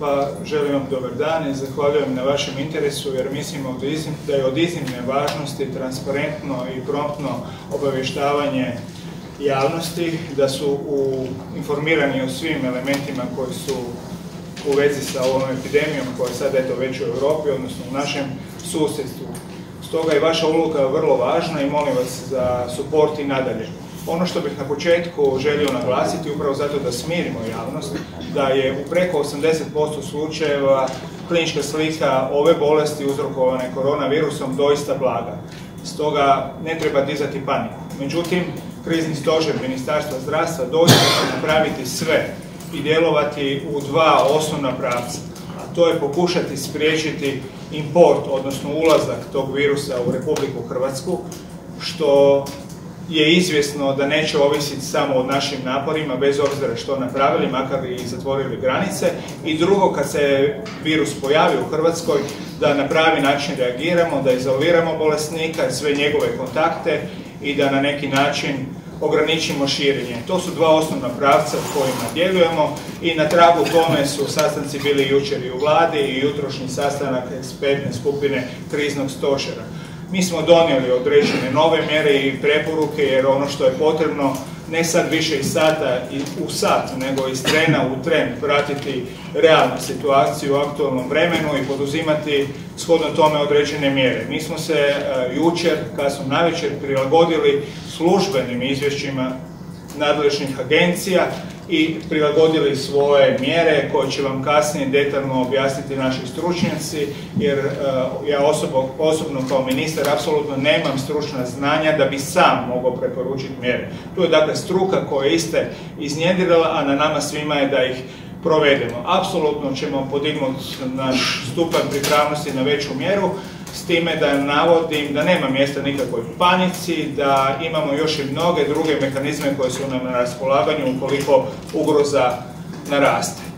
Pa želim vam dobar dan i zahvaljujem na vašem interesu jer mislimo da je od iznimne važnosti transparentno i promptno obavještavanje javnosti, da su informirani o svim elementima koji su u vezi sa ovom epidemijom koja je sad eto već u Europi, odnosno u našem susjedstvu. Stoga je vaša uloga vrlo važna i molim vas za suport i nadalje. Ono što bih na početku želio naglasiti, upravo zato da smirimo javnost, da je u preko 80% slučajeva klinička slika ove bolesti uzrokovane koronavirusom doista blaga. Stoga ne treba dizati paniku. Međutim, krizni stožer Ministarstva zdravstva doista će napraviti sve i djelovati u dva osnovna pravca. A to je pokušati spriječiti import, odnosno ulazak tog virusa u Republiku Hrvatsku, što je izvjesno da neće ovisiti samo od našim naporima, bez obzira što napravili, makar i zatvorili granice. I drugo, kad se virus pojavi u Hrvatskoj, da na pravi način reagiramo, da izoliramo bolesnika, sve njegove kontakte i da na neki način ograničimo širenje. To su dva osnovna pravca u kojima djelujemo i na tragu tome su sastanci bili jučer i u vladi i jutrošnji sastanak ekspertne skupine kriznog stožera. Mi smo donijeli određene nove mjere i preporuke jer ono što je potrebno ne sad više iz sata u sat, nego iz trena u tren pratiti realnu situaciju u aktualnom vremenu i poduzimati shodno tome određene mjere. Mi smo se e, jučer, kasno navečer, prilagodili službenim izvješćima nadležnih agencija i prilagodili svoje mjere koje će vam kasnije detaljno objasniti naši stručnjaci jer e, ja osobno kao ministar apsolutno nemam stručna znanja da bi sam mogao preporučiti mjere. Tu je dakle struka koja iste iznjedrila, a na nama svima je da ih provedemo. Apsolutno ćemo podignuti naš stupanj pripravnosti na veću mjeru, s time da navodim da nema mjesta nikakvoj panici, da imamo još i mnoge druge mehanizme koje su nam na raspolaganju ukoliko ugroza naraste.